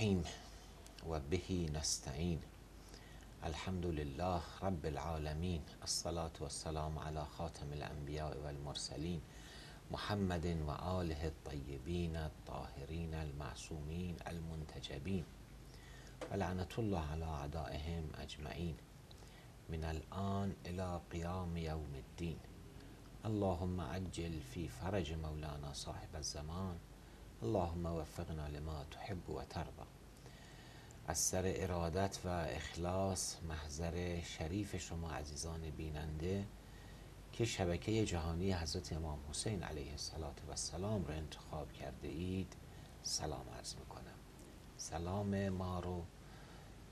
الرحيم وبه نستعين. الحمد لله رب العالمين. الصلاة والسلام على خاتم الأنبياء والمرسلين. محمد وآله الطيبين الطاهرين المعصومين المنتجبين. ولعنة الله على أعدائهم أجمعين. من الآن إلى قيام يوم الدين. اللهم عجل في فرج مولانا صاحب الزمان. اللهم وفقنا لما تحب وترضى. از سر ارادت و اخلاص محضر شریف شما عزیزان بیننده که شبکه جهانی حضرت امام حسین علیه السلام را انتخاب کرده اید سلام عرض می‌کنم. سلام ما رو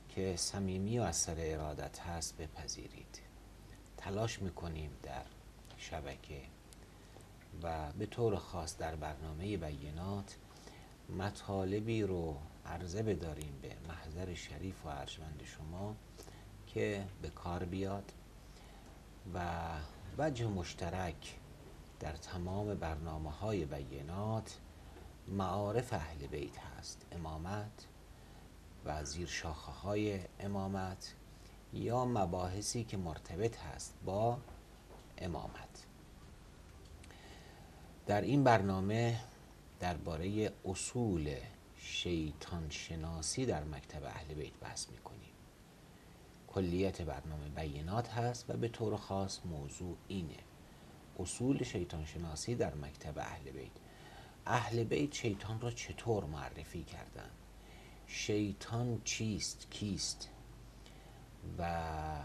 که صمیمی و از سر ارادت هست بپذیرید. تلاش می‌کنیم در شبکه و به طور خاص در برنامه بینات مطالبی رو عرضه بداریم به محضر شریف و ارجمند شما که به کار بیاد و وجه مشترک در تمام برنامه های بینات معارف اهل بیت هست. امامت و زیر شاخه های امامت یا مباحثی که مرتبط هست با امامت. در این برنامه درباره اصول شیطان شناسی در مکتب اهل بیت بحث می‌کنیم. کلیت برنامه بینات هست و به طور خاص موضوع اینه. اصول شیطان شناسی در مکتب اهل بیت. اهل بیت شیطان را چطور معرفی کردن؟ شیطان چیست؟ کیست؟ و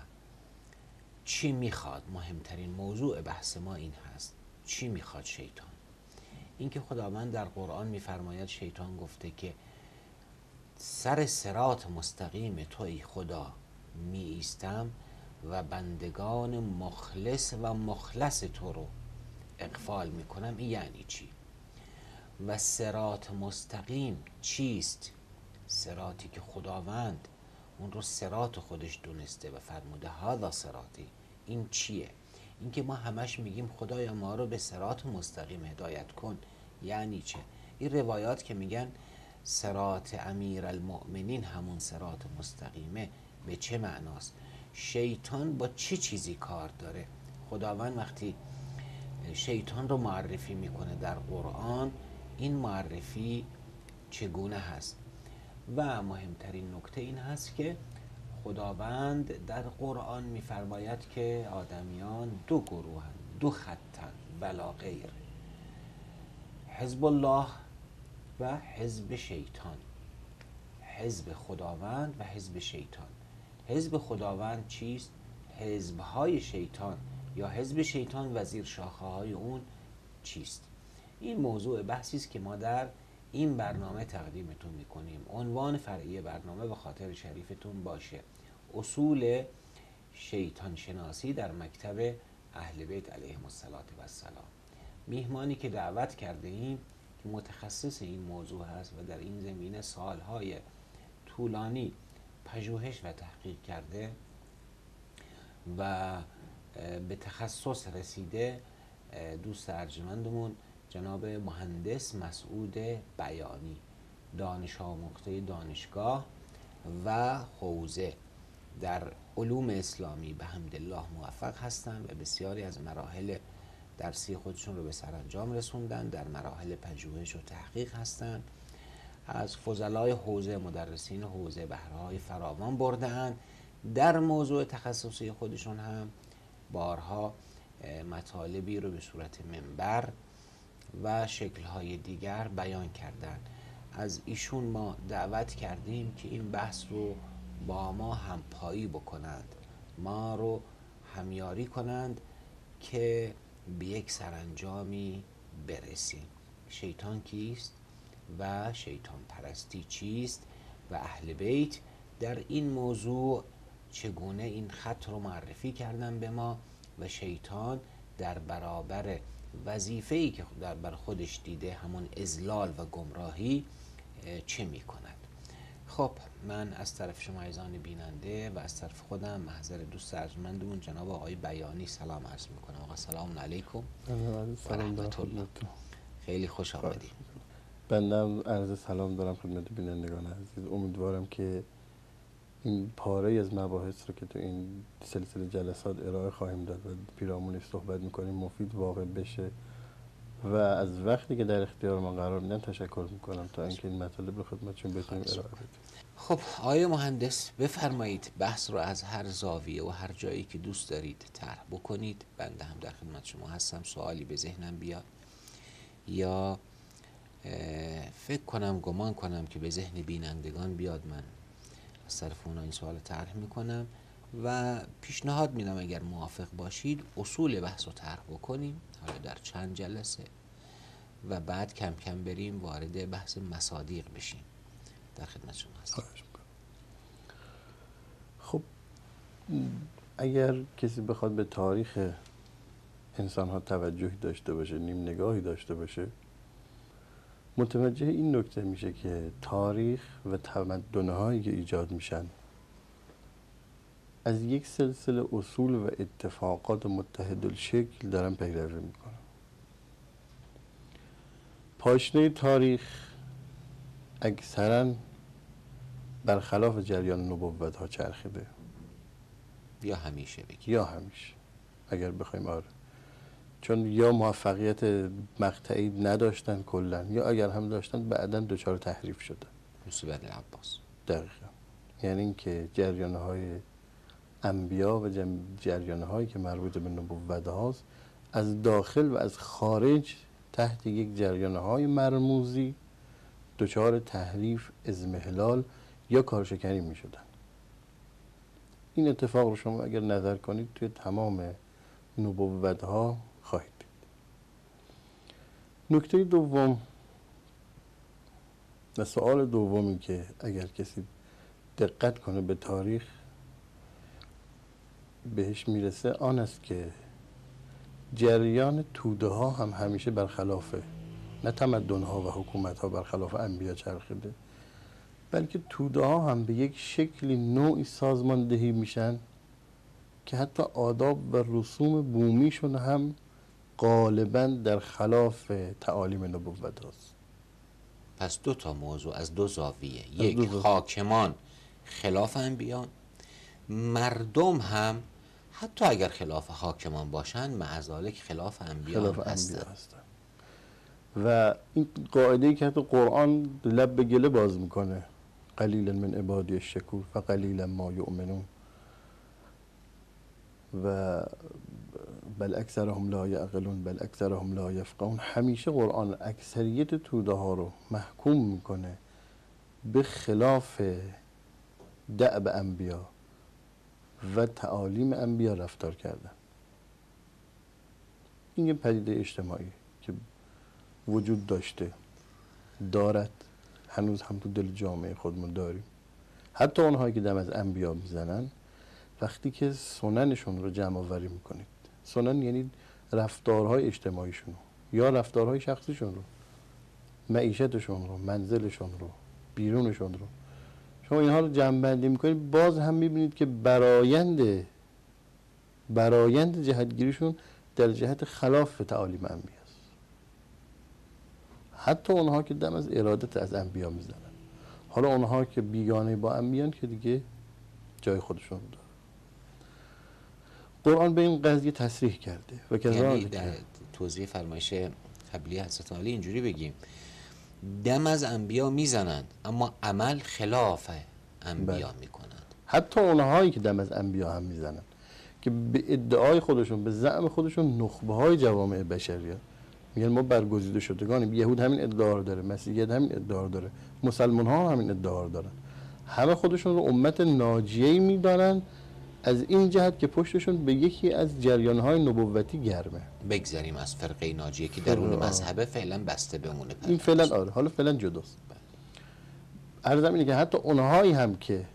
چی می‌خواد؟ مهمترین موضوع بحث ما این هست. چی می‌خواد شیطان؟ اینکه خداوند در قرآن میفرماید شیطان گفته که سر سرات مستقیم توی خدا می ایستم و بندگان مخلص و مخلص تو رو اقفال می‌کنم. این یعنی چی؟ و سرات مستقیم چیست؟ سراتی که خداوند اون رو سرات خودش دونسته و فرموده هادا سراتی این چیه؟ اینکه ما همش میگیم خدایا ما رو به سرات مستقیم هدایت کن. یعنی چه؟ این روایات که میگن سرات امیر المؤمنین همون سرات مستقیمه به چه معناست؟ شیطان با چه چی چیزی کار داره؟ خداوند وقتی شیطان رو معرفی می‌کنه در قرآن این معرفی چگونه هست؟ و مهمترین نکته این هست که خداوند در قرآن میفرماید که آدمیان دو گروه دو خطن بلا غیر حزب الله و حزب شیطان. حزب خداوند و حزب شیطان. حزب خداوند چیست؟ حزبهای شیطان یا حزب شیطان و زیر شاخه های اون چیست؟ این موضوع بحثی است که ما در این برنامه تقدیمتون می‌کنیم. عنوان فرعی برنامه به خاطر شریفتون باشه. اصول شیطان شناسی در مکتب اهل بیت علیهم السلام. میهمانی که دعوت کرده ایم که متخصص این موضوع هست و در این زمینه سالهای طولانی پژوهش و تحقیق کرده و به تخصص رسیده دوست ارجمندمون جناب مهندس مسعود بیانی دانش آموخته دانشگاه و حوزه. در علوم اسلامی به حمدالله موفق هستند و بسیاری از مراحل درسی خودشون رو به سرانجام رسوندن در مراحل پژوهش و تحقیق هستند از فضلای حوزه مدرسین حوزه بهرهای فراوان بردهاند. در موضوع تخصصی خودشون هم بارها مطالبی رو به صورت منبر و شکلهای دیگر بیان کردن از ایشون ما دعوت کردیم که این بحث رو با ما همپایی بکنند. ما رو همیاری کنند که به یک سرانجامی برسیم. شیطان کیست و شیطان پرستی چیست و اهل بیت در این موضوع چگونه این خط رو معرفی کردن به ما و شیطان در برابر وظیفه‌ای که در بر خودش دیده همون ازلال و گمراهی چه می کند خب من از طرف شما ایزان بیننده و از طرف خودم محضر دوست ارجمندمون جناب آقای بیانی سلام عرض می‌کنم. آقا سلام علیکم و رحمت الله. خیلی خوش آمدید بندم عرض سلام دارم خدمت بینندگان عزیز. امیدوارم که این پاره از مباحث رو که تو این سلسله جلسات ارائه خواهیم داد و پیرامونش صحبت می‌کنیم مفید واقع بشه. و از وقتی که در اختیار ما قرار میدن تشکر می‌کنم تا اینکه این مطالب رو خدمتشون بتونیم ارائه بدیم. خب آقای مهندس بفرمایید بحث رو از هر زاویه و هر جایی که دوست دارید طرح بکنید. بنده هم در خدمت شما هستم. سوالی به ذهنم بیاد. یا فکر کنم گمان کنم که به ذهن بینندگان بیاد. من از طرف اونا این سوال طرح می‌کنم و پیشنهاد میدم اگر موافق باشید اصول بحث رو طرح بکنیم. حالا در چند جلسه. و بعد کم کم بریم وارد بحث مصادیق بشیم. در خدمت شما هستم خب اگر کسی بخواد به تاریخ انسان ها توجهی داشته باشه نیم نگاهی داشته باشه متوجه این نکته میشه که تاریخ و تمدنهایی که ایجاد میشن از یک سلسله اصول و اتفاقات متحد الشکل دارن پیروی می‌کنن. پاشنه تاریخ اکثرا برخلاف جریان نبوت ها چرخیده. یا همیشه بگی یا همیشه. اگر بخوایم آره. چون یا موفقیت مقطعی نداشتن کلا یا اگر هم داشتن بعدا دچار تحریف شده. مصیبت عباس. دقیقا. یعنی اینکه جریان های انبیا و جریان هایی که مربوط به نبوت هاست از داخل و از خارج تحت یک جریان های مرموزی دچار تحریف ازمهلال یا کارشکنی می شدن این اتفاق رو شما اگر نظر کنید توی تمام نبوت خواهید دید. نکته دوم و سوال دومی که اگر کسی دقت کنه به تاریخ بهش می‌رسه آن است که جریان توده ها هم همیشه برخلاف نه تمدن ها و حکومت ها برخلاف انبیا چرخیده بلکه توده ها هم به یک شکلی نوعی سازماندهی میشن که حتی آداب و رسوم بومیشون هم غالبا در خلاف تعالیم نبوت هست پس دو تا موضوع از دو زاویه. یک حاکمان خلاف انبیان مردم هم حتی اگر خلاف حاکمان باشن معذالک خلاف انبیان هستن. و این قاعده ای که حتی قرآن لب به گله باز می‌کنه. قلیلا من عبادی الشکور و قلیلا ما یؤمنون. و بل اکثرهم لا یعقلون بل اکثرهم لا یفقهون. همیشه قرآن اکثریت توده ها رو محکوم می‌کنه به خلاف دعب انبیا و تعالیم انبیا رفتار کردن. این یه پدیده اجتماعی. وجود داشته. دارد. هنوز هم تو دل جامعه خودمون داریم. حتی اونهایی که دم از انبیا می‌زنن وقتی که سننشون رو جمع آوری می‌کنید. سنن یعنی رفتارهای اجتماعیشون یا رفتارهای شخصیشون رو معیشتشون رو منزلشون رو بیرونشون رو. شما اینها رو جمع بندی می‌کنید باز هم می‌بینید که برایند برایند جهتگیریشون در جهت خلاف تعالیم انبیا. حتی اونها که دم از ارادت از انبیا می‌زنن. حالا اونها که بیگانه با انبیان که دیگه جای خودشون داره قرآن به این قضیه تصریح کرده و یعنی در توضیح فرمایش قبلی حضرت علی اینجوری بگیم. دم از انبیا می‌زنند اما عمل خلاف انبیا بله. می‌کنند حتی اونهایی که دم از انبیا هم می‌زنند که به ادعای خودشون به زعم خودشون نخبه های جوامع بشریت میگن ما برگزیده شدگانیم. یهود همین ادعا رو داره مسیحیت همین ادعا رو داره مسلمان ها همین ادعا رو دارن. همه خودشون رو امت ناجیه می‌دانند از این جهت که پشتشون به یکی از جریانهای نبوتی گرمه. بگذاریم از فرقه ناجیه که در اون مذهب فعلا بسته بمونه این فعلا آره حالا فعلا جداست. عرضم اینه که حتی اونهایی هم که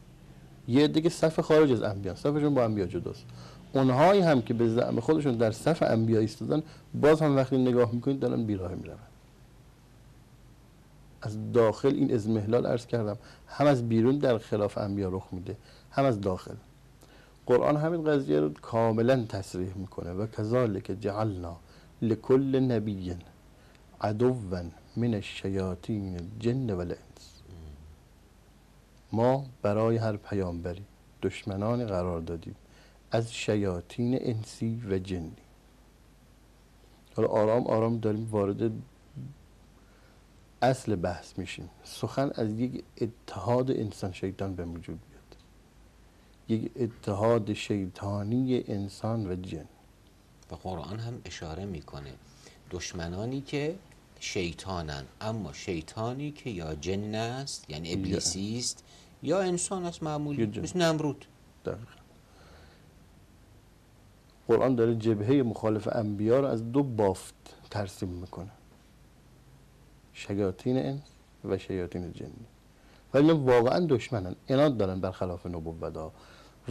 یه دیگه صف خارج از انبیا صفشون با انبیا جداست. اونهایی هم که به زعم خودشون در صف انبیا ایستادن باز هم وقتی نگاه می‌کنید دارن بیراه میرون از داخل این ازمهلال عرض کردم هم از بیرون در خلاف انبیا رخ میده هم از داخل. قرآن همین قضیه رو کاملا تصریح می‌کنه. و کذالک جعلنا لکل نبی عدوا من الشیاطین الجن و ما برای هر پیامبری دشمنانی قرار دادیم. از شیاطین انسی و جنی. حالا آرام آرام داریم وارد اصل بحث میشیم. سخن از یک اتحاد انسان شیطان به وجود بیاد. یک اتحاد شیطانی انسان و جن. و قرآن هم اشاره می‌کنه. دشمنانی که شیطانن اما شیطانی که یا جن است یعنی ابلیسی است یا انسان است معمولی. مثل نمرود. دقیقا. قرآن داره جبهه مخالف انبیا رو از دو بافت ترسیم می‌کنه. شیاطین انس و شیاطین جنی. ولی واقعا دشمنن. اناد دارن برخلاف نبوت ها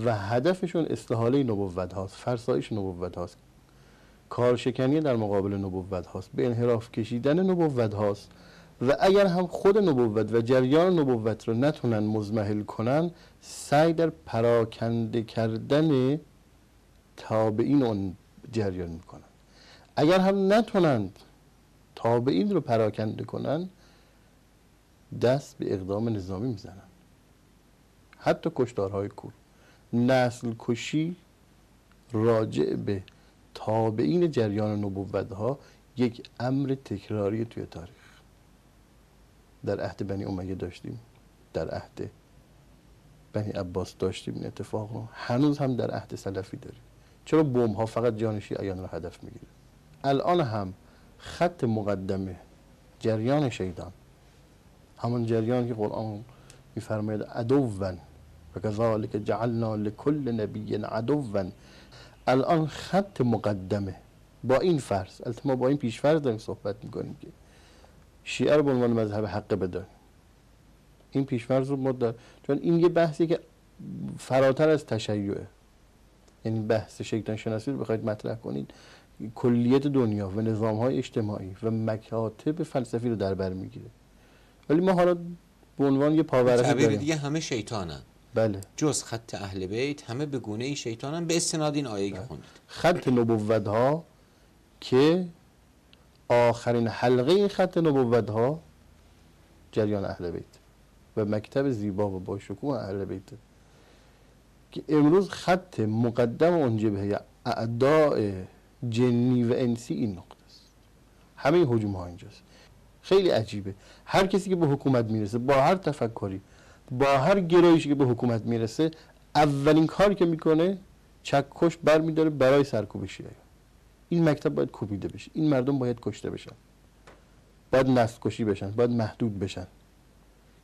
و هدفشون استحاله نبوت هاست فرسایش نبوت هاست کارشکنی در مقابل نبوت هاست به انحراف کشیدن نبوت هاست و اگر هم خود نبوت و جریان نبوت رو نتونن مزمحل کنن سعی در پراکنده کردن تابعین اون جریان می‌کنن اگر هم نتونند تابعین رو پراکنده کنن دست به اقدام نظامی می‌زنن حتی کشتارهای کور. نسل کشی راجع به تابعین جریان نبوت ها یک امر تکراری توی تاریخ. در عهد بنی امیه داشتیم در عهد بنی عباس داشتیم این اتفاق رو. هنوز هم در عهد سلفی داریم. چرا بوم ها فقط جان شیعیان رو هدف می‌گیره؟ الان هم خط مقدمه جریان شیطان همون جریان که قرآن میفرماید عدوا و کذالک جعلنا لکل نبی عدوا. الان خط مقدمه با این فرض البته ما با این پیش فرض داریم صحبت می‌کنیم که شیعه رو به عنوان مذهب حق بدانیم این پیش فرض رو ما. چون این یه بحثی که فراتر از تشیعه یعنی بحث شیطان شناسی رو بخواید مطرح کنید کلیت دنیا و نظام های اجتماعی و مکاتب فلسفی رو در بر می‌گیره. ولی ما حالا به عنوان یه پاورقی داریم. دیگه همه شیطانن. بله. جز خط اهل بیت همه به گونه ای شیطانن. به استناد این آیه که خوندید. خط نبوت ها که آخرین حلقه خط نبوت ها جریان اهل بیت و مکتب زیبا و با شکوه اهل بیت. که امروز خط مقدم اون جبهه اعداء جنی و انسی این نقطه است. همه هجوم ها اینجاست. خیلی عجیبه. هر کسی که به حکومت می‌رسه با هر تفکری با هر گرایشی که به حکومت می‌رسه اولین کاری که می‌کنه چکش بر میداره برای سرکوب شیعه این مکتب باید کوبیده بشه. این مردم باید کشته بشن. باید نسل کشی بشن. باید محدود بشن.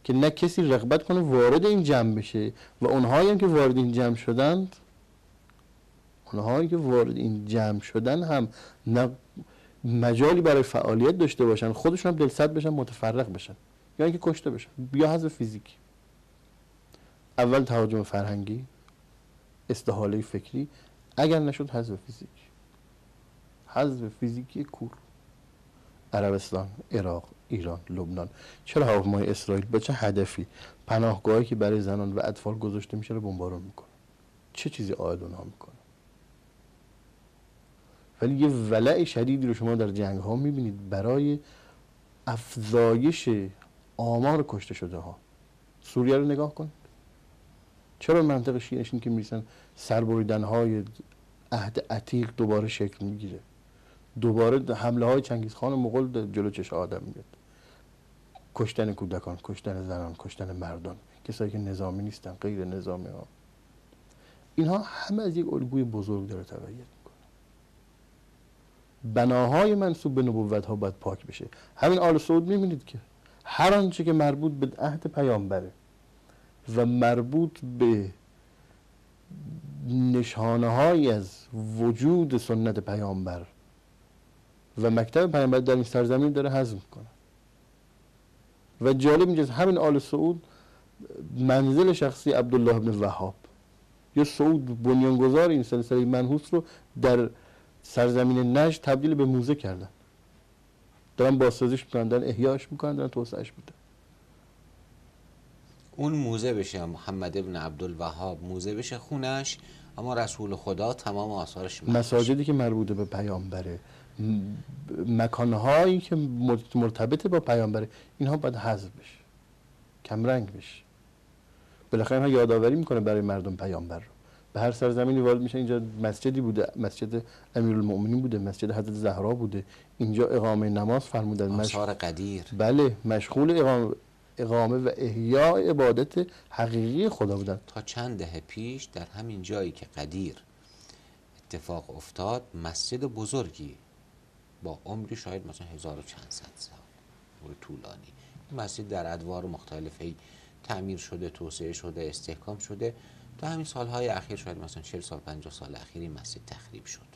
که نه کسی رغبت کنه وارد این جمع بشه. و اونهایی هم که وارد این جمع شدند اونهایی که وارد این جمع شدن هم نه مجالی برای فعالیت داشته باشن خودشون هم دلصد بشن متفرق بشن. یا اینکه کشته بشن یا حذف فیزیکی. اول تهاجم فرهنگی استحاله فکری. اگر نشد حذف فیزیکی. حذف فیزیکی کور. عربستان عراق. ایران لبنان. چرا هواپیمای اسرائیل؟ با چه هدفی؟ پناهگاهی که برای زنان و اطفال گذاشته میشه رو بمبارون می‌کنه. چه چیزی عاید اونها می‌کنه؟ ولی یه ولع شدیدی رو شما در جنگ ها می‌بینید برای افزایش آمار کشته شده ها. سوریه رو نگاه کن چرا منطقه شیعشین که می‌رسن سربریدن های عهد عتیق دوباره شکل می‌گیره؟ دوباره حمله های چنگیز خان مغول جلو چش آدم میاد کشتن کودکان کشتن زنان کشتن مردان کسایی که نظامی نیستن غیر نظامی ها. اینها همه از یک الگوی بزرگ داره تبعیت می‌کنه. بناهای منصوب به نبوت ها باید پاک بشه. همین آل سعود می‌بینید که هر آنچه که مربوط به عهد پیامبره و مربوط به نشانه از وجود سنت پیامبر و مکتب پیامبر در این سرزمین داره حذف می‌کنه. و جالب اینجاست همین آل سعود منزل شخصی عبدالله ابن وهاب. یا سعود بنیانگذار این سلسله منحوس رو در سرزمین نجد تبدیل به موزه کردن. دارن بازسازیش می‌کنن دارن احیاش می‌کنن دارن توسعهش میدن اون موزه بشه محمد ابن عبدالوهاب موزه بشه خونش اما رسول خدا تمام آثارش. مساجدی که مربوط به پیامبره. مکانهایی که مرتبط با پیامبره اینها باید حذف بشه. کمرنگ بشه. بالاخره اینها یادآوری می‌کنه برای مردم پیامبر رو. به هر سرزمینی وارد میشه. اینجا مسجدی بوده مسجد امیرالمؤمنین بوده مسجد حضرت زهرا بوده. اینجا اقامه نماز فرمودن. آثار قدیر. بله مشغول اقامه اقامه و احیاء عبادت حقیقی خدا بودن. تا چند دهه پیش در همین جایی که قدیر اتفاق افتاد مسجد بزرگی با عمری شاید مثلا هزار و چند صد سال طولانی. مسجد در ادوار مختلف تعمیر شده توسعه شده استحکام شده. تا همین سالهای اخیر شاید مثلا 40 سال 50 سال اخیر این مسجد تخریب شد.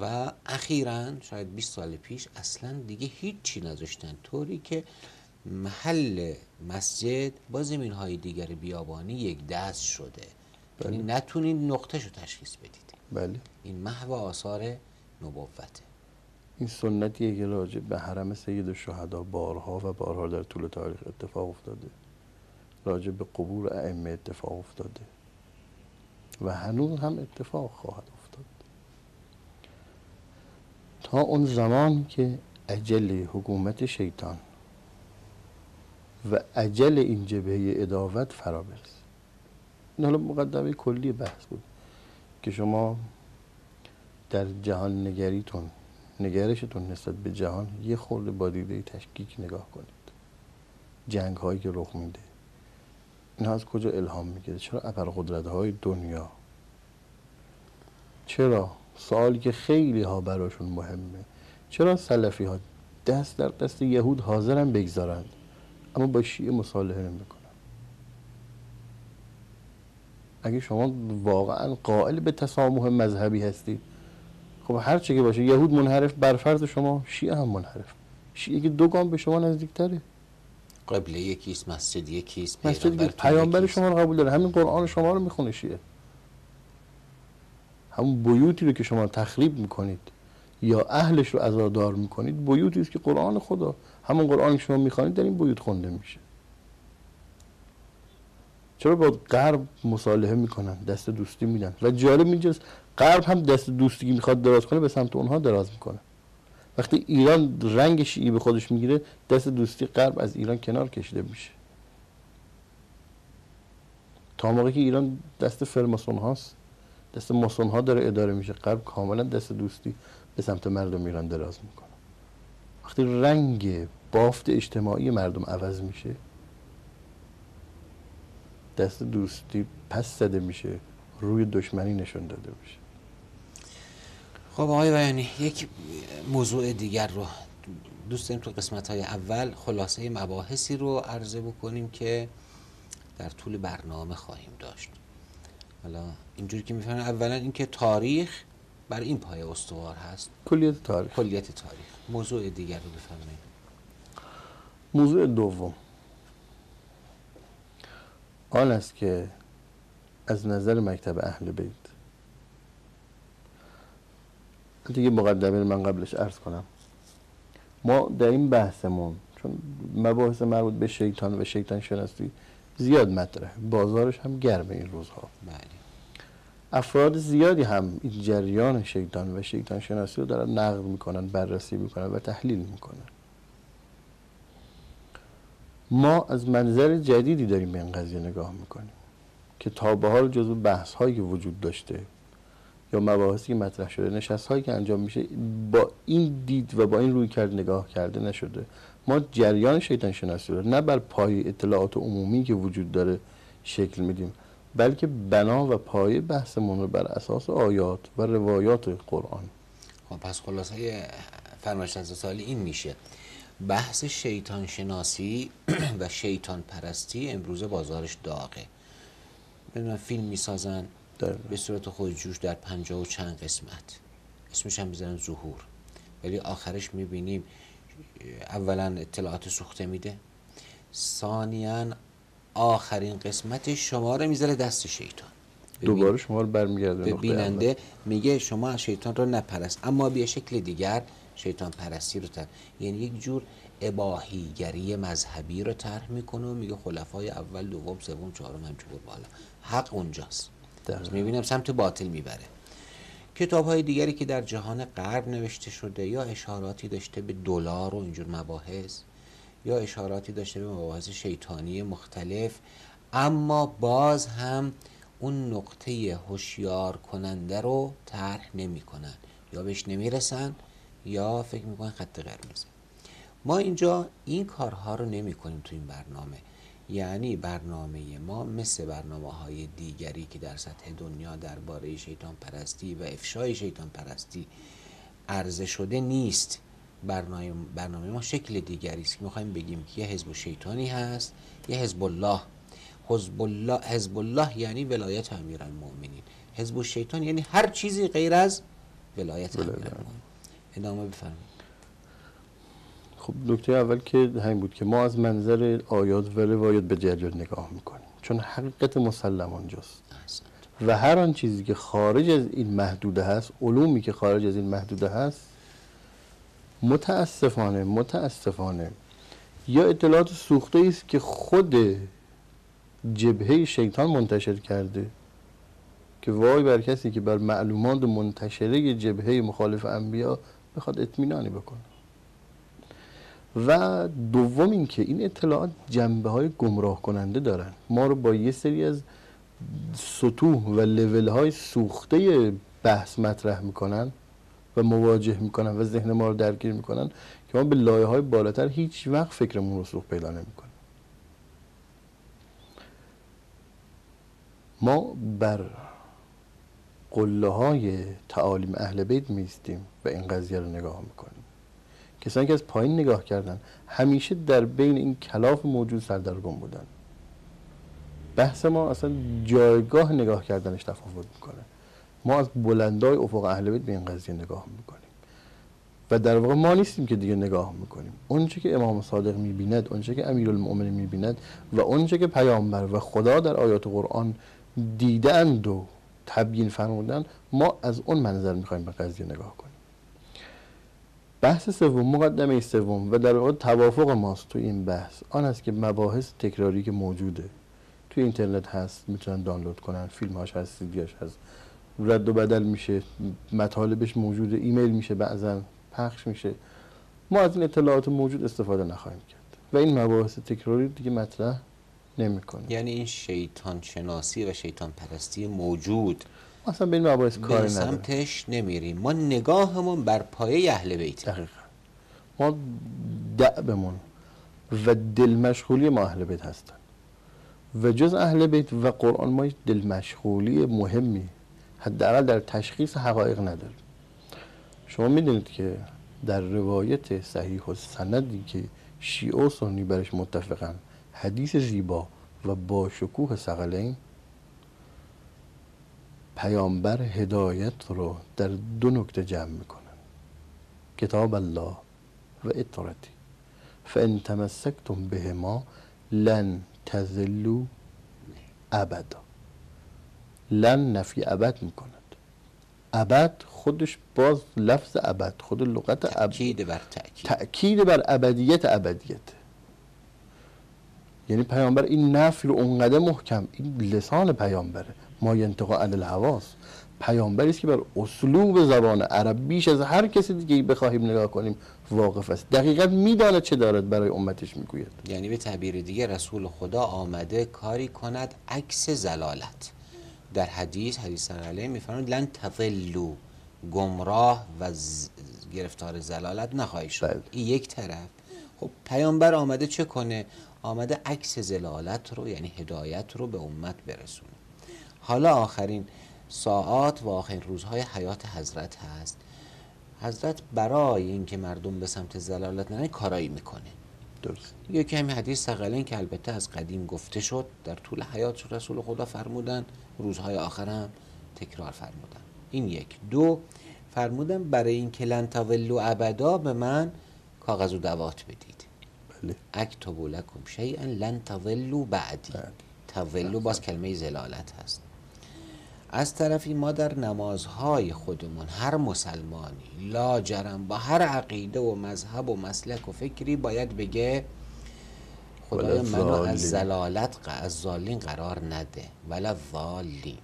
و اخیرا شاید 20 سال پیش اصلا دیگه هیچی نذاشتن. طوری که محل مسجد با زمین های دیگر بیابانی یک دست شده. یعنی بله. نتونید نقطه رو تشخیص بدید. بله. این محو آثار نبوته. این سنتیه که راجع به حرم سید الشهدا بارها و بارها در طول تاریخ اتفاق افتاده. راجع به قبور ائمه اتفاق افتاده. و هنوز هم اتفاق خواهد افتاد. تا اون زمان که عجل حکومت شیطان و عجل این جبهه اداوت فرا برسه. این حالا مقدمه کلی بحث بود که شما در جهان نگریتون نگرشتون نسبت به جهان یه خورده با دیده تشکیک نگاه کنید. جنگ هایی که رخ میده. این از کجا الهام می‌گیره؟ چرا قدرت های دنیا؟ چرا سوالی که خیلی ها براشون مهمه. چرا سلفی ها دست در دست یهود حاضرن بگذارند اما با شیعه مصالحه نمی‌کنن؟ اگه شما واقعا قائل به تسامح مذهبی هستید خب هر چه که باشه یهود منحرف بر فرض شما شیعه هم منحرف. شیعه که دو گام به شما نزدیکتره. قبله یکیست مسجد یکیست مسجد پیامبر شما رو قبول داره. همین قرآن شما رو می‌خونه شیعه. همون بیوتی رو که شما تخریب می‌کنید یا اهلش رو ازادار می‌کنید بیوتی است که قرآن خدا. همون قرآن که شما می‌خوانید در این بیوت خونده میشه. چرا با غرب مصالحه می‌کنن؟ دست دوستی میدن. و جالب اینجاست غرب هم دست دوستی می‌خواد دراز کنه به سمت اونها دراز می‌کنه. وقتی ایران رنگ شیعی به خودش می‌گیره دست دوستی غرب از ایران کنار کشیده میشه. تا موقعی که ایران دست فرماسون هاست دست ماسون ها داره اداره میشه. غرب کاملا دست دوستی به سمت مردم ایران دراز می‌کنه. وقتی رنگ بافت اجتماعی مردم عوض میشه دست دوستی پس زده میشه روی دشمنی نشون داده میشه. خب آقای بیانی یک موضوع دیگر رو دوست داریم تو قسمت های اول خلاصه مباحثی رو عرضه بکنیم که در طول برنامه خواهیم داشت. حالا اینجوری که می‌فهمن اولا اینکه تاریخ بر این پایه استوار هست. کلیت تاریخ. کلیت تاریخ. موضوع دیگر رو بفرمایید. موضوع دوم. آن است که از نظر مکتب اهل بیت دیگه مقدمه من قبلش عرض کنم. ما در این بحثمون چون مباحث مربوط به شیطان و شیطان شناسی زیاد مطرح بازارش هم گرمه این روزها. بله. افراد زیادی هم این جریان شیطان و شیطان شناسی رو دارن نقد می‌کنن بررسی می‌کنن و تحلیل می‌کنن. ما از منظر جدیدی داریم به این قضیه نگاه می‌کنیم که تا به حال جزو بحث هایی که وجود داشته یا مباحثی که مطرح شده نشست هایی که انجام میشه با این دید و با این روی کرد نگاه کرده نشده. ما جریان شیطان شناسی رو نه بر پای اطلاعات عمومی که وجود داره شکل میدیم بلکه بنا و پایه بحثمون رو بر اساس آیات و روایات قرآن. خب پس خلاصه فرمایش از سالی این میشه. بحث شیطان شناسی و شیطان پرستی امروز بازارش داغه. فیلم می‌سازن. به صورت خودجوش در پنجاه و چند قسمت. اسمش هم می‌زنن ظهور. ولی آخرش می‌بینیم اولا اطلاعات سوخته میده. ثانیا آخرین قسمت شما رو می‌ذاره دست شیطان. دوباره شما رو برمیگرده به بیننده میگه شما شیطان رو نپرست. اما به شکل دیگر شیطان پرستی رو تر یعنی یک جور اباهیگری مذهبی رو طرح می‌کنه و میگه خلفای اول دوم سوم چهارم همچون بالا. حق اونجاست. می‌بینم سمت باطل می‌بره. کتاب های دیگری که در جهان غرب نوشته شده یا اشاراتی داشته به دلار و اینجور مباحث یا اشاراتی داشته به مباحث شیطانی مختلف اما باز هم اون نقطه هوشیار کننده رو طرح نمی‌کنن. یا بهش نمی‌رسن یا فکر می‌کنن خط قرمزه. ما اینجا این کارها رو نمی کنیم تو این برنامه. یعنی برنامه ما مثل برنامه های دیگری که در سطح دنیا درباره شیطان پرستی و افشای شیطان پرستی عرضه شده نیست. برنامه, برنامه ما شکل دیگری است. که می‌خوایم بگیم که یه حزب شیطانی هست یه حزب الله. حزب الله حزب الله یعنی ولایت امیرالمومنین حزب شیطان یعنی هر چیزی غیر از ولایت امیرالمومنین ادامه بفرمایید. خب نکته اول که همین بود که ما از منظر آیات و روایات به جریان نگاه می‌کنیم. چون حقیقت مسلم آنجاست و هر آن چیزی که خارج از این محدوده هست علومی که خارج از این محدوده هست متاسفانه متاسفانه یا اطلاعات سوخته است که خود جبهه شیطان منتشر کرده که وای بر کسی که بر معلومات منتشره جبهه مخالف انبیا بخواد اطمینانی بکنه. و دوم اینکه این اطلاعات جنبه های گمراه کننده دارن. ما رو با یه سری از سطوح و لول های سوخته بحث مطرح می‌کنن و مواجه می‌کنن و ذهن ما رو درگیر می‌کنن که ما به لایه های بالاتر هیچ وقت فکرمون رسوخ پیدا نمی‌کنیم. ما بر قله های تعالیم اهل بیت میستیم و این قضیه رو نگاه می‌کنیم. کسانی که از پایین نگاه کردن همیشه در بین این کلاف موجود سردرگم بودن. بحث ما اصلا جایگاه نگاه کردنش تفاوت می‌کنه. ما از بلندای افق اهل بیت به این قضیه نگاه می‌کنیم. و در واقع ما نیستیم که دیگه نگاه می‌کنیم. اونچه که امام صادق می‌بیند اونچه که امیرالمؤمنین می‌بیند و اونچه که پیامبر و خدا در آیات قرآن دیدند و تبیین فرمودن ما از اون منظر می‌خوایم به قضیه نگاه کنیم. بحث سوم مقدمه سوم و در واقع توافق ماست تو این بحث. آن است که مباحث تکراری که موجوده. تو اینترنت هست می‌تونن دانلود کنن فیلم هاش هست سیدیاش هست. رد و بدل میشه مطالبش موجوده ایمیل میشه بعضا پخش میشه. ما از این اطلاعات موجود استفاده نخواهیم کرد. و این مباحث تکراری دیگه مطرح نمی‌کنه. یعنی این شیطان شناسی و شیطان پرستی موجود اصلا به این مباحث کاری به سمتش نمیریم. ما نگاهمون بر پایه اهل بیت. دقیقا. ما دعبمون و دل مشغولی ما اهل بیت هستن. و جز اهل بیت و قرآن ما دل مشغولی مهمی حداقل در تشخیص حقایق نداریم. شما می‌دونید که در روایت صحیح و سندی که شیعه و سنی برش متفقن حدیث زیبا و با شکوه سقلین پیامبر هدایت رو در دو نکته جمع می‌کنن. کتاب الله و اطرتی. فان تمسکتم بهما لن تزلو ابدا لن نفی ابد می‌کند. ابد خودش باز لفظ ابد خود لغت تأکید بر تأکید. تأکید بر ابدیت ابدیت. یعنی پیامبر این نفی رو اونقدر محکم این لسان پیامبره. ما ینتقا عن الحواس. پیامبری است که بر اسلوب زبان عرب بیش از هر کسی دیگه بخواهیم نگاه کنیم واقف است. دقیقا می‌داند چه دارد برای امتش می‌گوید. یعنی به تعبیر دیگه رسول خدا آمده کاری کند عکس زلالت. در حدیث حدیث علیه میفرماید لن تضلوا گمراه و گرفتار زلالت نخواهی شد. بله. این یک طرف. خب پیامبر آمده چه کنه؟ آمده عکس زلالت رو یعنی هدایت رو به امت برسونه. حالا آخرین ساعات و آخرین روزهای حیات حضرت هست. حضرت برای اینکه مردم به سمت زلالت نرن کارایی می‌کنه. درست. یکی همین حدیث ثقلین که البته از قدیم گفته شد در طول حیات رسول خدا فرمودن روزهای آخر هم تکرار فرمودن این یک. دو فرمودن برای اینکه لن تولو ابدا به من کاغذ و دوات بدید. بله. اکتب لکم شیئا لن تولو بعدی. بله. تولو باز کلمه زلالت هست. از طرفی ما در نمازهای خودمون هر مسلمانی لاجرم با هر عقیده و مذهب و مسلک و فکری باید بگه خدای منو. از زلالت از زالین قرار نده. ولا ضالین.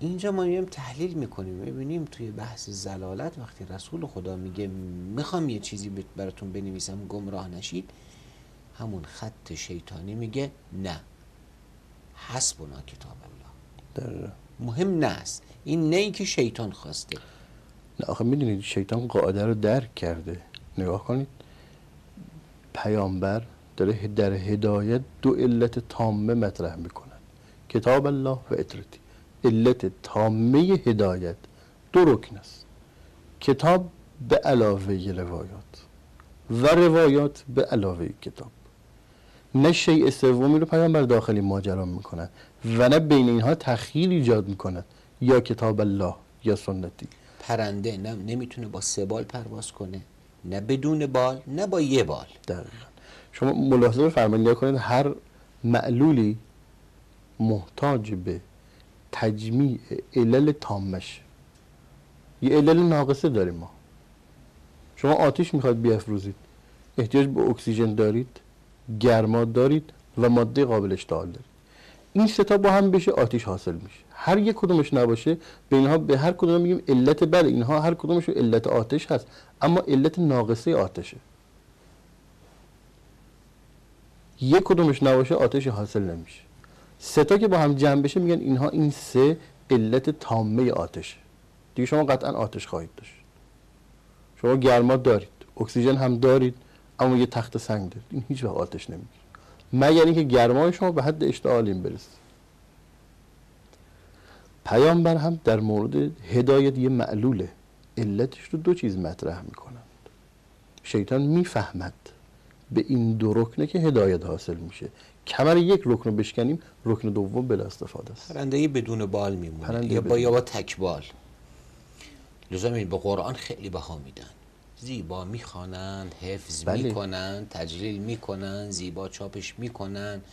اینجا ما میایم تحلیل می‌کنیم می‌بینیم توی بحث زلالت وقتی رسول خدا میگه می‌خوام یه چیزی براتون بنویسم گمراه نشید همون خط شیطانی میگه نه. حسبنا کتاب در مهم نه است این نه ای که شیطان خواسته. نه آخه می‌دونید شیطان قاعده رو درک کرده. نگاه کنید. پیامبر داره در هدایت دو علت تامه مطرح می‌کنن کتاب الله و اطرتی علت تامه هدایت دو رکن است. کتاب به علاوه روایات و روایات به علاوه کتاب. نه شیء سومی رو پیامبر داخلی ماجرا می‌کنن و نه بین اینها تخیل ایجاد می‌کنن یا کتاب الله یا سنتی. پرنده نه نمی‌تونه با سه بال پرواز کنه. نه بدون بال نه با یه بال. دقیقا. شما ملاحظه بفرمایید کنید هر معلولی محتاج به تجمیع علل تامش. یه علل ناقصه داریم ما. شما آتیش می‌خواد بیافروزید احتیاج به اکسیژن دارید گرما دارید و ماده قابل اشتعال دارید. این ستا با هم بشه آتیش حاصل میشه. هر یک کدومش نباشه به اینها به هر کدوم میگیم علت بله اینها هر کدومش علت آتش هست اما علت ناقصه آتشه. یک کدومش نباشه آتش حاصل نمیشه. ستا که با هم جمع بشه میگن اینها این سه علت تامه آتشه دیگه شما قطعا آتش خواهید داشت. شما گرما دارید اکسیژن هم دارید اما یه تخت سنگ دارید. این هیچ وقت آتش نمی‌گیره. مگر اینکه گرمای شما به حد اشتعال این برسه. پیامبر هم در مورد هدایت یه معلوله. علتش رو دو چیز مطرح می‌کنند. شیطان می‌فهمد به این دو رکنه که هدایت حاصل میشه. کمر یک رکن رو بشکنیم رکن دوم بلا استفاده است. پرنده بدون بال میمونه. یا با یا با تک بال لزوم به قرآن خیلی بها میدن. زیبا می‌خوانند حفظ بله. می‌کنند تجلیل می‌کنند زیبا چاپش می‌کنند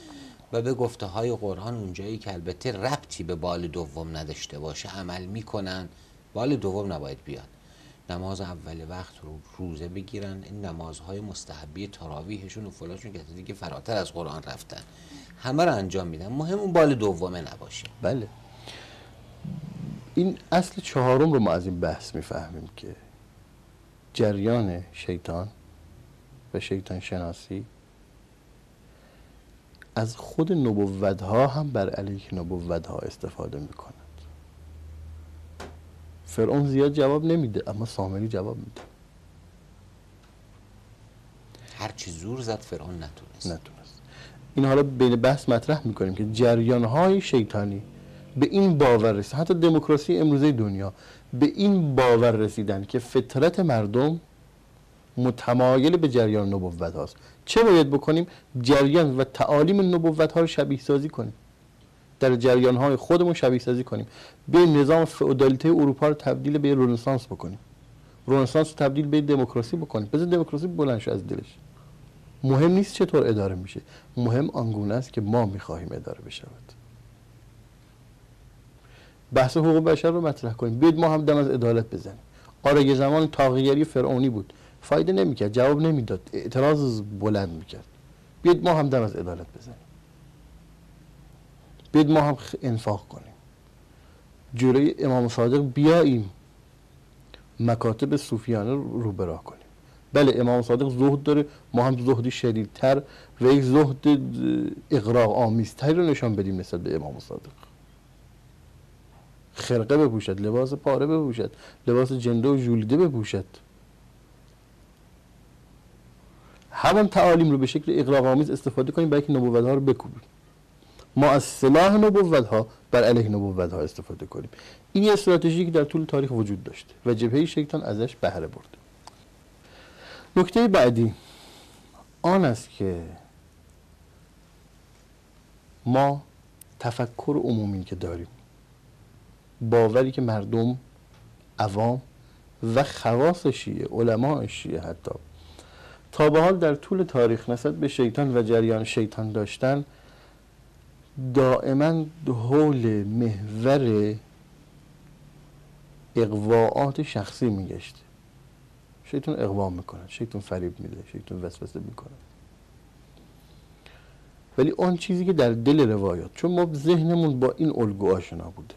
و به گفته های قرآن اونجایی که البته ربطی به بال دوم نداشته باشه عمل می‌کنن بال دوم نباید بیاد. نماز اول وقت رو روزه بگیرن. این نمازهای مستحبی تراویحشون و فلاشون که دیگه فراتر از قرآن رفتن. همه رو انجام میدن. مهم اون بال دومه نباشه. بله. این اصل چهارم رو ما از این بحث می‌فهمیم که جریان شیطان و شیطان شناسی از خود نبوت ها هم بر علیه نبوت ها استفاده می‌کنند فرعون زیاد جواب نمیده اما سامری جواب میده. هرچی زور زد فرعون نتونست. نتونست. این حالا بین بحث مطرح می‌کنیم که جریان های شیطانی به این باور رسید. حتی دموکراسی امروزه دنیا به این باور رسیدن که فطرت مردم متمایل به جریان نبوت هاست. چه باید بکنیم؟ جریان و تعالیم نبوت ها رو شبیه سازی کنیم. در جریان های خودمون شبیه سازی کنیم. به نظام فئودالیته اروپا رو تبدیل به رنسانس بکنیم. رنسانس رو تبدیل به دموکراسی بکنیم. بذار دموکراسی بلند از دلش. مهم نیست چطور اداره میشه. مهم آنگونه است که ما می‌خواهیم اداره بشود. بحث حقوق بشر رو مطرح کنیم. بیاید ما هم دم از عدالت بزنیم. آره یه زمان تاقیگری فرعونی بود. فایده نمی‌کرد جواب نمی‌داد. اعتراض بلند می‌کرد. بیاید ما هم دم از عدالت بزنیم. بیاید ما هم انفاق کنیم. جلوی امام صادق بیاییم. مکاتب صوفیانه رو رو به راه کنیم. بله امام صادق زهد داره. ما هم زهدی شدیدتر و یک زهد اه، اغراق آمیزتری رو نشان بدیم نسبت به امام صادق. خرقه بپوشد لباس پاره بپوشد لباس جنده و ژولیده بپوشد. همان تعالیم رو به شکل اغراق آمیز استفاده کنیم برای که نبوت ها رو بکوبیم. ما از سلاح نبوت ها بر علیه نبوت ها استفاده کنیم. این یه استراتژی که در طول تاریخ وجود داشته و جبهه شیطان ازش بهره برده. نکته بعدی آن است که ما تفکر عمومی که داریم باوری که مردم عوام و خواص شیعه علماء شیعه حتی. تا به حال در طول تاریخ نسبت به شیطان و جریان شیطان داشتن دائما حول محور اقواعات شخصی میگشته شیطان اقوا می‌کنه شیطان فریب میده شیطان وسوسه می‌کنه ولی آن چیزی که در دل روایات چون ما ذهنمون با این الگو آشنا بوده.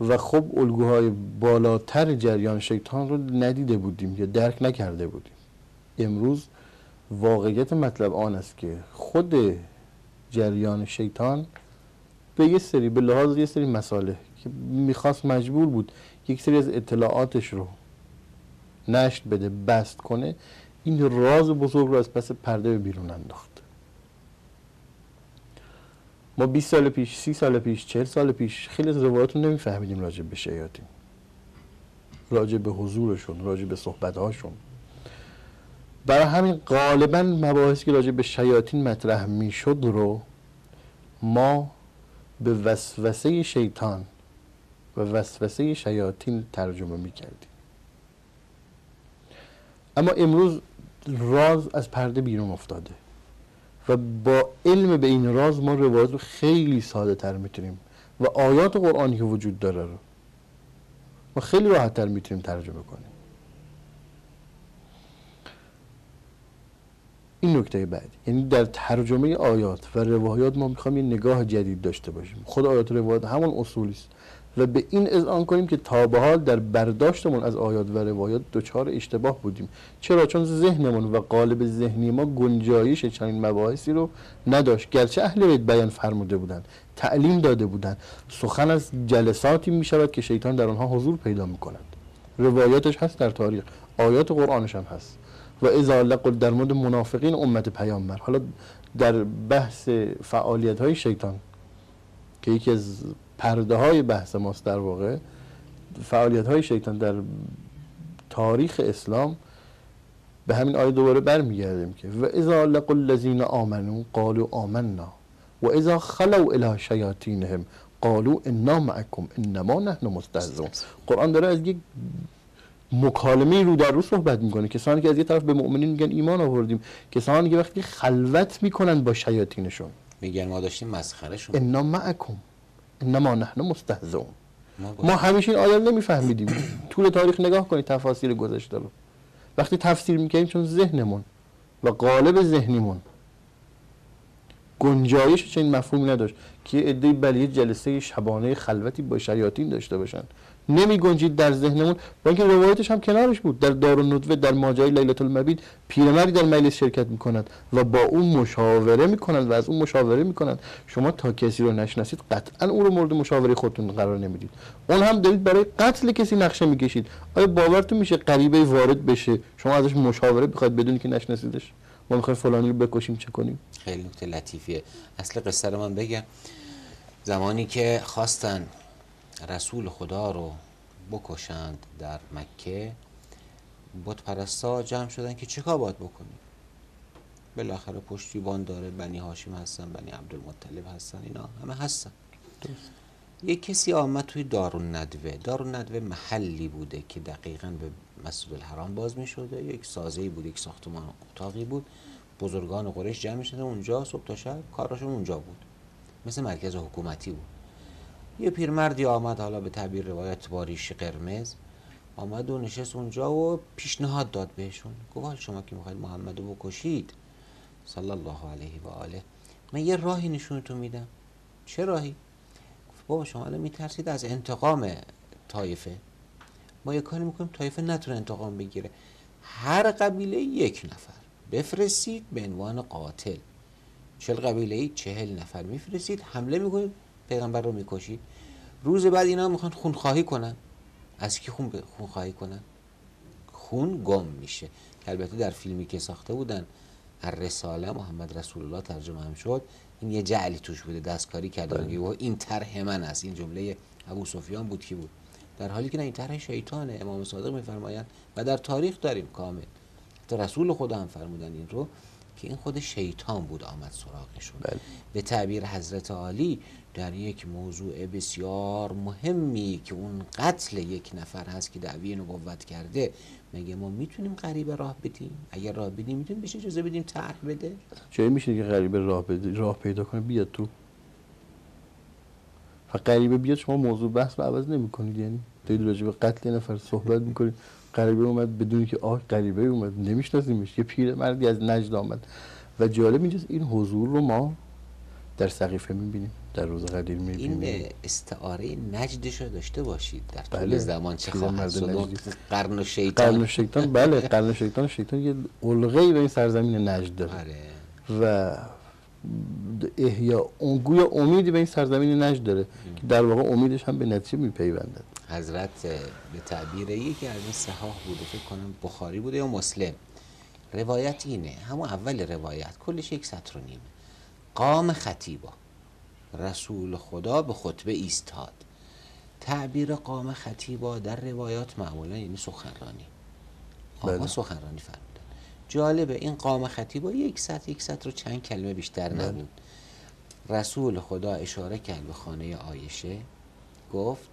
و خب الگوهای بالاتر جریان شیطان رو ندیده بودیم یا درک نکرده بودیم. امروز واقعیت مطلب آن است که خود جریان شیطان به یه سری به لحاظ یه سری مساله که می‌خواست مجبور بود یک سری از اطلاعاتش رو نشت بده بست کنه این راز بزرگ رو از پس پرده به بیرون انداخت. ما 20 سال پیش 30 سال پیش 40 سال پیش خیلی از روایات رو نمیفهمیدیم راجع به شیاطین. راجع به حضورشون راجع به صحبتهاشون. برای همین غالبا مباحثی که راجع به شیاطین مطرح می‌شد رو ما به وسوسه شیطان و وسوسه شیاطین ترجمه می‌کردیم. اما امروز راز از پرده بیرون افتاده. و با علم به این راز ما روایت رو خیلی ساده تر می‌تونیم و آیات قرآنی که وجود داره رو ما خیلی راحت تر می‌تونیم ترجمه کنیم. این نکته بعدی یعنی در ترجمه آیات و روایات ما می‌خوام یه نگاه جدید داشته باشیم. خود آیات و روایات همون اصولی است. و به این اذعان کنیم که تا به حال در برداشتمون از آیات و روایات دچار اشتباه بودیم. چرا؟ چون ذهنمون و قالب ذهنی ما گنجایش چنین مباحثی رو نداشت. گرچه اهل بیت بیان فرموده بودند تعلیم داده بودند. سخن از جلساتی می شود که شیطان در آنها حضور پیدا می کند. روایاتش هست در تاریخ آیات قرآنش هم هست. و اذا لقل در مورد منافقین امت پیامبر. حالا در بحث فعالیت های شیطان که یکی از پرده های بحث ماست در واقع. فعالیت های شیطان در تاریخ اسلام به همین آیه دوباره برمیگردیم که و اذا لقوا الذین آمنوا قالوا آمنا و اذا خلوا الی شیاطینهم قالوا انا معکم انما نحن مستهزئون قرآن داره از یک مکالمه رو در رو صحبت می‌کنه. کسانی که از یه طرف به مؤمنین میگن ایمان آوردیم کسانی که وقتی خلوت می‌کنن با شیاطینشون. میگن ما داشتیم مسخرهشون. انا معکم انما نحن مستهزئون. ما, همیشه این آیات نمیفهمیدیم. طول تاریخ نگاه کنید تفاصیل گذشته رو. وقتی تفسیر می‌کنیم چون ذهنمون و قالب ذهنیمون گنجایش چنین مفهومی نداشت که عده بله یه جلسه شبانه خلوتی با شیاطین داشته باشن. نمی گنجید در ذهنمون. با اینکه روایتش هم کنارش بود. در دارالندوه در ماجرای لیلت المبید پیرمردی در مجلس شرکت می‌کنند و با اون مشاوره می‌کنند و از اون مشاوره می‌کنند شما تا کسی رو نشناسید قطعا اون رو مورد مشاوره خودتون قرار نمی‌دید. اون هم دارید برای قتل کسی نقشه می‌کشید. آیا باورتون میشه غریبه وارد بشه؟ شما ازش مشاوره بخواید بدونی که نشناسیدش؟ ما می‌خوایم فلانی رو بکشیم چه کنیم؟ خیلی نکته لطیفیه. اصل قصه رو من بگم. زمانی که خواستن رسول خدا رو بکشند در مکه بت پرستا جمع شدن که چیکار باید بکنیم؟ بالاخره پشتیبان داره بنی هاشم هستن بنی عبدالمطلب هستن اینا همه هستن. یک کسی آمد توی دارون ندوه دارون ندوه محلی بوده که دقیقا به مسجد الحرام باز می شده یک سازه بود یک ساختمان اتاقی بود. بزرگان قریش جمع شده اونجا صبح تا شب کارشون اونجا بود. مثل مرکز حکومتی بود. یه پیرمردی آمد حالا به تعبیر روایت با ریش قرمز. آمد و نشست اونجا و پیشنهاد داد بهشون. گفت شما که می‌خواید محمد رو بکشید. صلی الله علیه و آله. من یه راهی نشونتون میدم. چه راهی؟ گفت بابا شما الان میترسید از انتقام طایفه؟ ما یه کاری می‌کنیم طایفه نتونه انتقام بگیره. هر قبیله یک نفر. بفرستید به عنوان قاتل. چل قبیله ای چهل نفر. میفرستید حمله می‌کنید پیغمبر رو می‌کشید. روز بعد اینا می‌خوان خونخواهی کنن. از کی خون خونخواهی کنن؟ خون گم میشه. البته در فیلمی که ساخته بودن رساله محمد رسول الله ترجمه هم شد این یه جعلی توش بوده دستکاری کرده و این طرح من است. این جمله ابو سفیان بود کی بود؟ در حالی که نه این طرح شیطانه. امام صادق میفرمایند و در تاریخ داریم کامل. حتی رسول خدا هم فرمودن این رو. که این خود شیطان بود آمد سراغشون. بله. به تعبیر حضرت عالی در یک موضوع بسیار مهمی که اون قتل یک نفر هست که دعوی نبوت کرده مگه ما می‌تونیم غریبه راه بدیم؟ اگر راه بدیم می‌تونیم بشه اجازه بدیم طرح بده؟ چه میشه که غریبه راه, بده- راه پیدا کنه؟ بیاد تو. و غریبه بیاد شما موضوع بحث رو عوض نمی کنید یعنی دارید راجع به قتل نفر صحبت می‌کنید. غریبه اومد بدونی که آه غریبه اومد نمیشناسیمش. یه پیر مردی از نجد آمد. و جالب اینجاست این حضور رو ما در سقیفه می‌بینیم در روز قدیر می‌بینیم. این استعاره نجدش رو داشته باشید در طول بله. زمان. چه خواهد شد. قرن و قرن شیطان شیطان بله قرن شیطان. شیطان یه علقه به این سرزمین نجد داره. آره. و احیا اون گویا امیدی به این سرزمین نجد داره که در واقع امیدش هم به نتیجه میپیوندد حضرت به تعبیر یکی از این صحاح بوده فکر کنم بخاری بوده یا مسلم. روایت اینه همون اول روایت کلش یک سطر و نیمه. قام خطیبا رسول خدا به خطبه ایستاد. تعبیر قام خطیبا در روایات معمولا یعنی سخنرانی. آقا بله. سخنرانی فرمودن. جالبه این قام خطیبا یک سطر یک سطر و چند کلمه بیشتر بله. نبود. رسول خدا اشاره کرد به خانه عایشه. گفت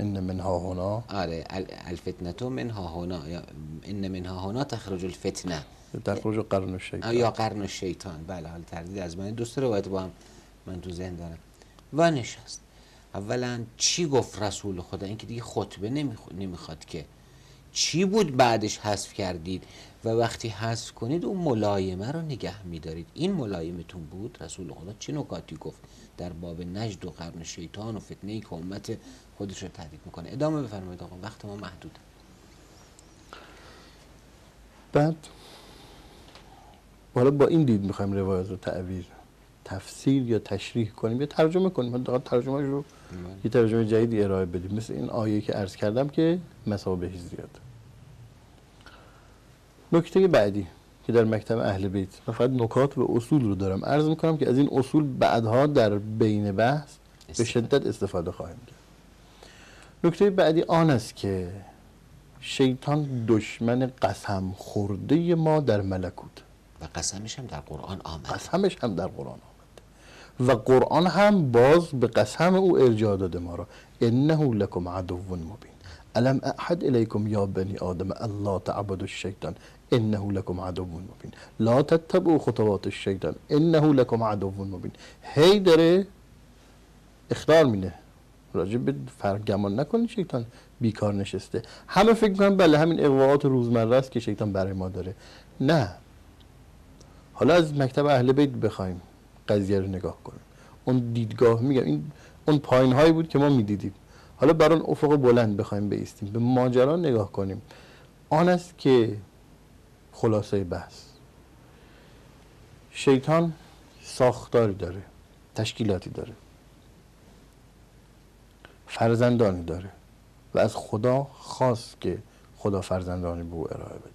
ان منها هنا. آره ال- الفتنه منها هنا یا ان منها هنا تخرج الفتنه تخرج قرن آه، شیطان یا قرن الشیطان. بله حال تردید از من. دوست روایت با هم من تو ذهن دارم. و نشست اولا چی گفت رسول خدا؟ اینکه دیگه خطبه نمیخ- نمی‌خواد که. چی بود بعدش حذف کردید؟ و وقتی حذف کنید اون ملایمه رو نگه میدارید. این ملایمتون بود؟ رسول خدا چه نکاتی گفت در باب نجد و قرن شیطان و فتنه ای که امت خودش رو تهدید می‌کنه. ادامه بفرمایید آقا وقت ما محدود. بعد حالا با این دید می‌خوایم روایت رو تعبیر تفسیر یا تشریح کنیم یا ترجمه کنیم. حداقل ترجمه رو یه ترجمه جدیدی ارائه بدیم. مثل این آیه که عرض کردم که مسابهی زیاد. نکته بعدی که در مکتب اهل بیت و فقط نکات و اصول رو دارم عرض می‌کنم که از این اصول بعدها در بین بحث به. شدت استفاده خواهیم کرد. نکته بعدی آن است که شیطان دشمن قسم خورده ما در ملکوت. و قسمش هم در قرآن آمد. قسمش هم در قرآن آمده و قرآن هم باز به قسم او ارجاع داده ما را. انه لکم عدو مبین. الم احد الیکم یا بنی آدم الله تعبدوا الشیطان انه لکم عدو مبین. لا تتبعوا خطوات الشیطان انه لکم عدو مبین. هی داره اخطار میده راجع به فرگمان نکنید شیطان. بیکار نشسته. همه فکر می‌کنن بله همین اقواعات روزمره است که شیطان برای ما داره. نه. حالا از مکتب اهل بیت بخوایم قضیه رو نگاه کنیم. اون دیدگاه میگم. این اون پایین هایی بود که ما می‌دیدیم. حالا بر اون افق بلند بخوایم بیستیم. به ماجرا نگاه کنیم. آن است که خلاصه بحث. شیطان ساختاری داره. تشکیلاتی داره. فرزندانی داره و از خدا خواست که خدا فرزندانی به او ارائه بده.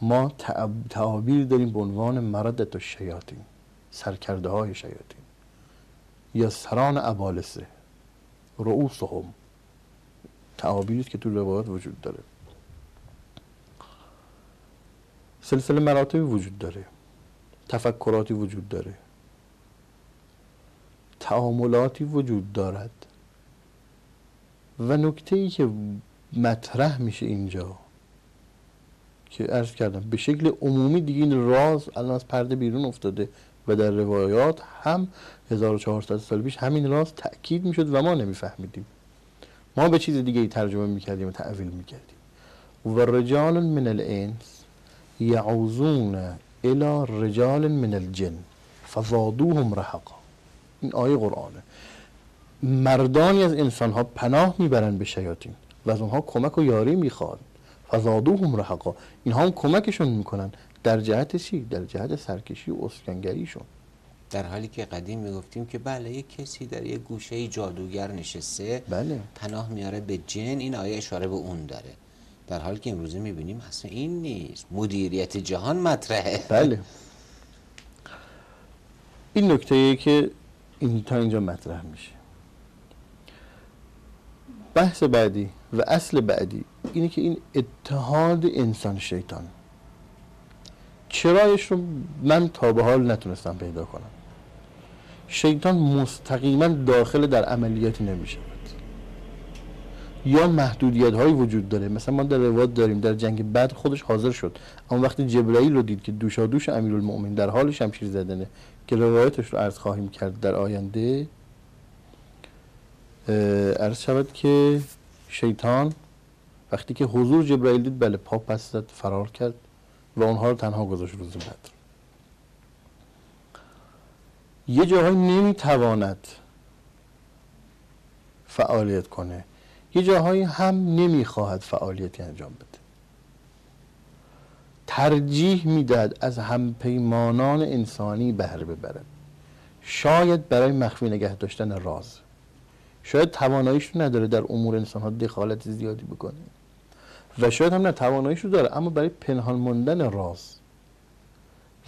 ما تعابیر داریم به عنوان مردت و شیاطین سرکرده های شیاطین. یا سران ابالسه رؤوسهم. تعابیری است که تو روایات وجود داره. سلسله مراتبی وجود داره. تفکراتی وجود داره. تعاملاتی وجود دارد. و نکته ای که مطرح میشه اینجا که عرض کردم به شکل عمومی دیگه این راز الان از پرده بیرون افتاده و در روایات هم 1400 سال پیش همین راز تأکید می‌شد و ما نمیفهمیدیم. ما به چیز دیگه ای ترجمه می‌کردیم و تعویل می‌کردیم. و رجال من الانس یعوزون الى رجال من الجن فزادوهم رهقا. این آیه قرآنه. مردانی از انسان ها پناه می‌برند به شیاطین و از اونها کمک و یاری می‌خواد فزادوهم رهقا. اینها هم کمکشون می‌کنن. در جهت چی؟ در جهت سرکشی و اسکنگریشون. در حالی که قدیم می‌گفتیم که بله یک کسی در یک گوشه جادوگر نشسته بله. پناه میاره به جن این آیه اشاره به اون داره. در حالی که امروزه می‌بینیم اصلا این نیست. مدیریت جهان مطرحه. بله. این نکته ایه که این تا اینجا مطرح میشه. بحث بعدی و اصل بعدی اینه که این اتحاد انسان شیطان. چرایش رو من تا به حال نتونستم پیدا کنم. شیطان مستقیما داخل در عملیاتی نمیشه یا محدودیت هایی وجود داره. مثلا ما در روایت داریم در جنگ بعد خودش حاضر شد. اما وقتی جبرئیل رو دید که دوشا دوش امیرالمؤمنین در حال شمشیر زدنه که روایتش رو عرض خواهیم کرد در آینده عرض شود که شیطان وقتی که حضور جبرئیل دید بله پا پس زد فرار کرد و اونها رو تنها گذاشت روز بعد. یه جاهایی نمی‌تواند فعالیت کنه. یه جاهایی هم نمی‌خواهد فعالیتی انجام بده. ترجیح می‌دهد از همپیمانان انسانی بهره ببرد. شاید برای مخفی نگه داشتن راز. شاید تواناییش رو نداره در امور انسان ها دخالت زیادی بکنه. و شاید هم نه تواناییش رو داره اما برای پنهان موندن راز.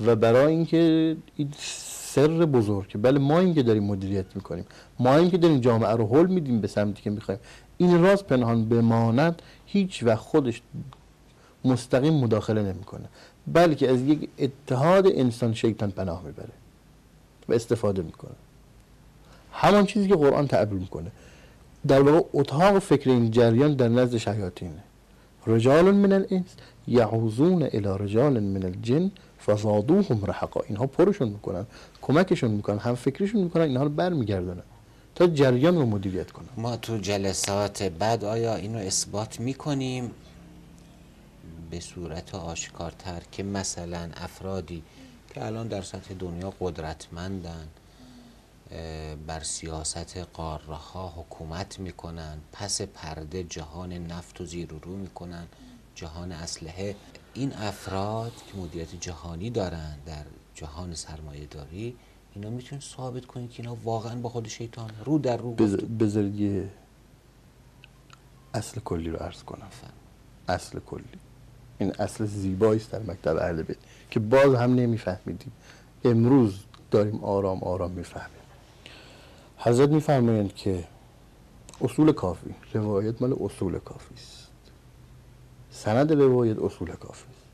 و برای اینکه این سر بزرگ بله ما این که داریم مدیریت می‌کنیم ما این که داریم جامعه رو حل میدیم به سمتی که می‌خوایم این راز پنهان بماند هیچ وقت خودش مستقیم مداخله نمی‌کنه. بلکه از یک اتحاد انسان شیطان پناه می‌بره و استفاده می‌کنه. همان چیزی که قرآن تعبیر می‌کنه. در واقع اتاق فکر این جریان در نزد شیاطینه. رجال من الانس یعوزون الى رجال من الجن فزادوهم رحقا اینها پرشون می‌کنن کمکشون می‌کنن هم فکرشون می‌کنن اینها رو برمیگردونن تا جریان رو مدیریت کنن. ما تو جلسات بعد آیا اینو اثبات می‌کنیم؟ به صورت آشکارتر که مثلا افرادی که الان در سطح دنیا قدرتمندن بر سیاست قاره ها حکومت می‌کنن پس پرده جهان نفت و زیر و رو می‌کنن جهان اسلحه. این افراد که مدیریت جهانی دارن در جهان سرمایه داری اینا می‌تونن ثابت کنید که اینا واقعا با خود شیطان رو در رو بذارید یه اصل کلی رو عرض کنم. اصل کلی. این اصل زیبایی است در مکتب اهل بیت که باز هم نمیفهمیدیم. امروز داریم آرام آرام می‌فهمیم. حضرت میفرمایند که اصول کافی. روایت مال اصول کافی است. سند روایت اصول کافی است.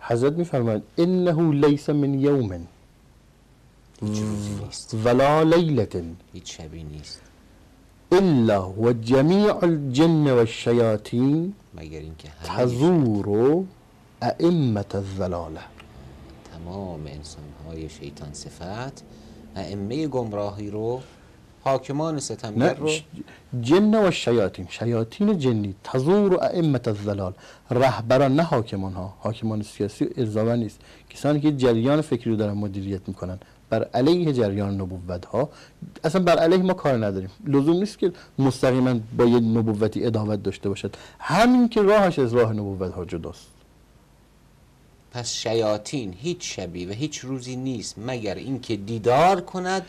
حضرت میفرمایند انه لیس من یوم ولا لیلت هیچ شبی نیست. الا و جمیع الجن و الشیاطین مگر اینکه تزور ائمت الزلاله تمام انسان های شیطان صفت ائمه گمراهی رو حاکمان ستمگر رو جن و شیاطین. شیاطین جنی تزور و ائمت الزلال رهبران نه حاکمان ها حاکمان سیاسی ارزاون نیست. کسانی که جریان فکری رو دارن مدیریت می‌کنن. بر علیه جریان نبوت ها اصلا بر علیه ما کار نداریم. لزوم نیست که مستقیما با یه نبوتی ادامت داشته باشد. همین که راهش از راه نبوت ها جداست. پس شیاطین هیچ شبی و هیچ روزی نیست مگر اینکه دیدار کند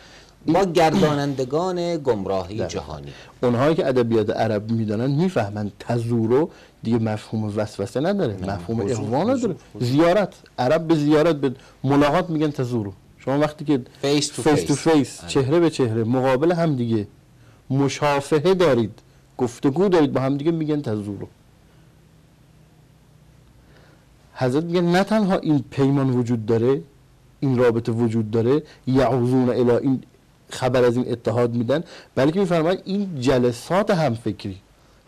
با گردانندگان گمراهی جهانی. اونهایی که ادبیات عرب می‌دانن می‌فهمن تزورو دیگه مفهوم وسوسه نداره مفهوم اغوا نداره. زیارت عرب به زیارت به ملاقات میگن تزورو. شما وقتی که face to face, to face چهره به چهره مقابل هم دیگه مشافهه دارید گفتگو دارید با هم دیگه میگن تزورو. حضرت میگن نه تنها این پیمان وجود داره این رابطه وجود داره یعوزون الی این خبر از این اتحاد میدن بلکه میفرماید این جلسات هم فکری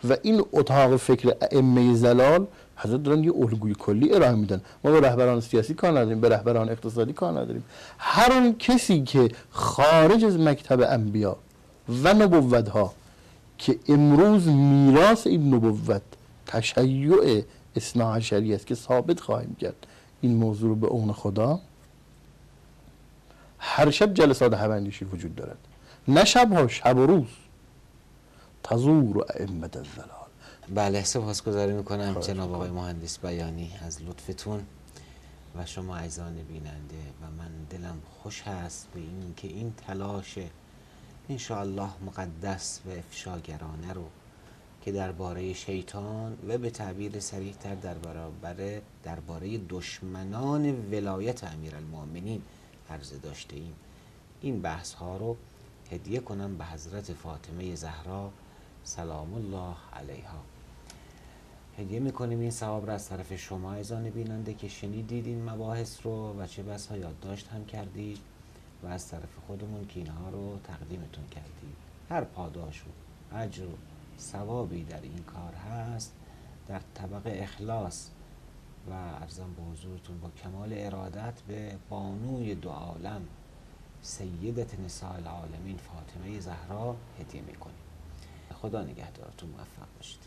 و این اتاق فکر ائمه زلال حضرت دارن یه الگوی کلی ارائه میدن. ما به رهبران سیاسی کار نداریم به رهبران اقتصادی کار نداریم. هر اون کسی که خارج از مکتب انبیا و نبوت ها که امروز میراث این نبوت تشیع اصنا عشری است که ثابت خواهیم کرد این موضوع رو به اون خدا هر شب جلسات هوندیشی وجود دارد. نه شب ها شب و روز. تزور و ائمت الزلال بله سپاسگزاری می‌کنم جناب آقای مهندس بیانی از لطفتون و شما عزیزان بیننده و من دلم خوش هست به این که این تلاش انشاءالله مقدس و افشاگرانه رو که درباره شیطان و به تعبیر سریحتر در برابر درباره دشمنان ولایت امیرالمؤمنین عرضه داشته ایم این بحث ها رو هدیه کنم به حضرت فاطمه زهرا سلام الله علیها. هدیه می‌کنیم این ثواب را از طرف شما ایزان بیننده که شنیدید این مباحث رو و چه بس ها یادداشت هم کردید و از طرف خودمون که اینها رو تقدیمتون کردید. هر پاداش و اجر و ثوابی در این کار هست در طبق اخلاص و ارزم به حضورتون با کمال ارادت به بانوی دو عالم سیدت نساء العالمین فاطمه زهرا هدیه می‌کنیم. خدا نگهدارتون موفق باشید.